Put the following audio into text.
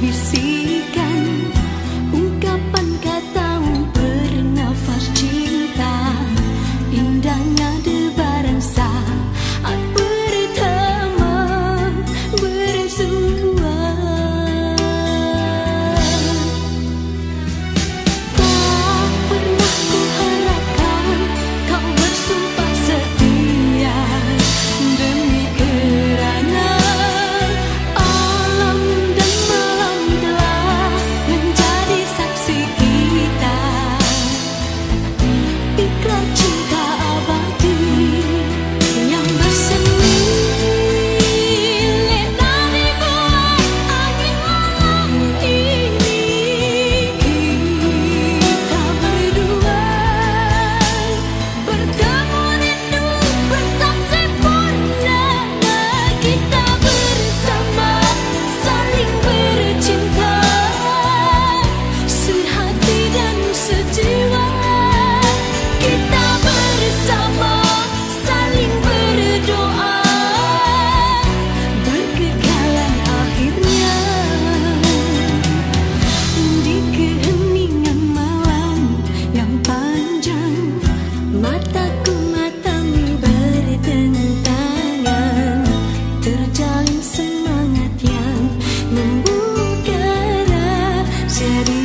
me siga. city.